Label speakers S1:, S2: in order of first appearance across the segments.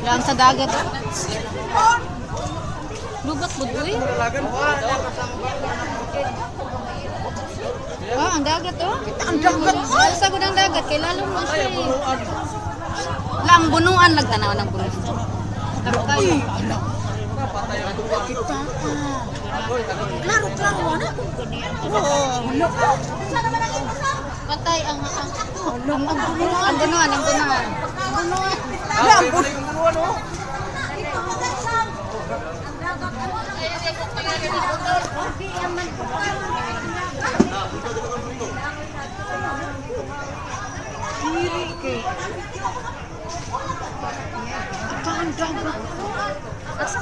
S1: Lang sa dagat. Lubat bud uy. Oh, ang dagat oh.
S2: Ang dagat oh.
S1: Sa gud ang dagat kay lalo mo siya. eh. Lang bunuan lag tanaw ng bunuan. Taro kayo.
S2: Klaro, klaro, ano?
S1: Patay ang ang ang ang bunuan, ang bunuan, ang bunuan.
S2: Ala, ang bul-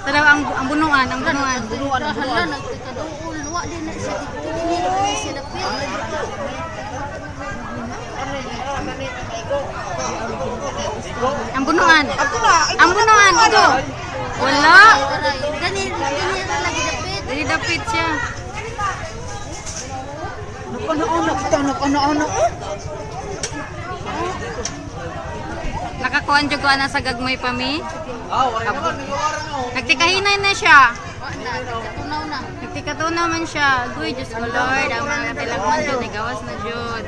S1: Tara ang ang bunuan, ang bunuan.
S2: Bunuan, ang bunuan.
S3: Nagkakaduol, wa din na siya dito. Hindi na sila pil.
S1: Ang bunuan. Ang bunuan, ito. Wala.
S3: Gani na lagi dapit.
S1: Dili dapit siya.
S2: Nakana-ana kita, nakana-ana. oh.
S1: Nakakuan jud ko ana sa gagmoy pa mi. Nagtikahinay na siya.
S3: Wa na, katunaw na.
S1: Nagtikatunaw man siya. Guy, Diyos ko Lord, ang mga tilagman dyan, nagawas na dyan.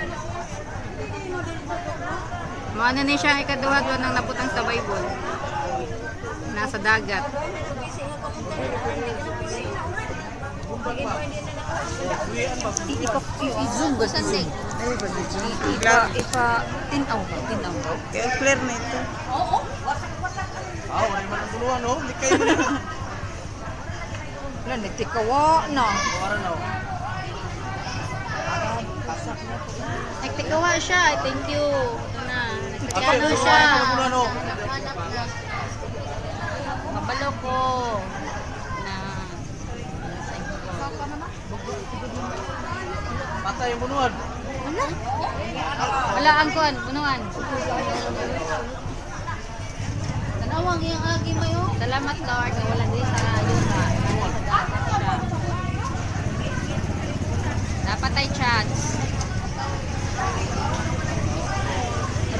S1: Maano ni siya ikaduha doon ng naputang sa Bible. Nasa dagat.
S2: I-zoom ba
S3: Sa sing.
S2: Ipa, ipa, tinaw ba? Tinaw ba? Kaya clear na ito. Wala, nagtikawa na.
S1: Nagtikawa siya. Thank you. Nagtikano siya. Kabalo ko. Na.
S4: Patay mo nuwan.
S1: Wala ang kuan. Bunuan.
S3: Tanawang yung agi mayo.
S1: Salamat Lord. Wala din sa dagat siya. Dapat ay chance.
S2: Uy, may kawatan. Uy!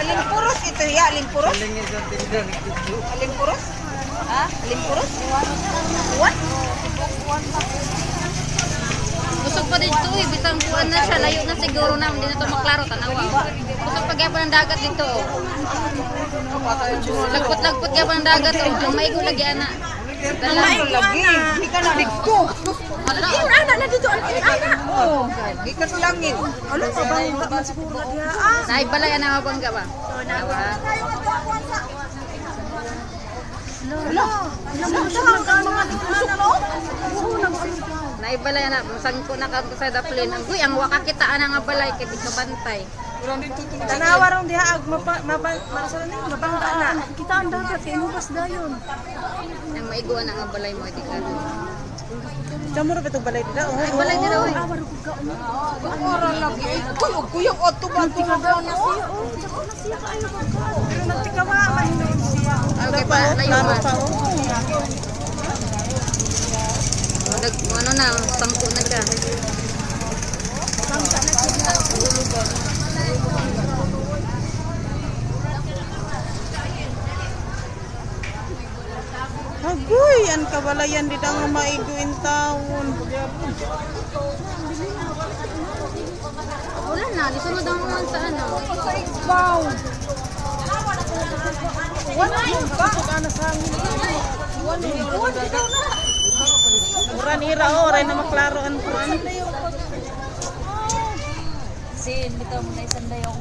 S2: Alimpuros ito ya, alimpuros. Alimpuros? Ha? Alimpuros? What?
S1: Busog pa dito eh. Bitang kuan na siya. Layo na siguro na. Hindi na ito maklaro. Tanawa. Busog pa gyapon ng dagat dito. oh. Lagpot-lagpot gyapon ng dagat. Oh. Ang maigo lagi ana. Dala.
S2: lagi. Hindi ka na ligko.
S1: Ala.
S2: Ana na dito, ana ana. Oh, di ka langit. Ano pa ba yung man siguro na diha? Ah,
S1: Naibalay ana mabangga ba? Nawa.
S2: wala.
S1: Naibalay ana. Masangko na ka sa daplin. Ang guy, ang waka kita ana nga balay kay di ka bantay.
S2: Tanawa rong diha ag mapa mapa marasal ni mabangga na.
S3: Kita ang dagat, inubas dayon.
S1: Ang maigo ana nga balay mo di ka.
S2: Damo ra betong balay dida.
S1: Ay balay dira oy.
S2: Ora lagi. Kuy og kuyog otto ba to na no? Pero nagtikawa man siya.
S1: Okay pa layo pa
S2: oh.
S1: Nag ano na, sangko na siya.
S2: Agoy, ang kabalayan di ang maiguin taon.
S1: Wala na, lisunod ang naman sa ano.
S2: Wow. Wala yung ba? Sa amin? Wala yung Mura nira oh, ray na maklaro ang kuan.
S3: Sin, bitaw mo na isang dayong.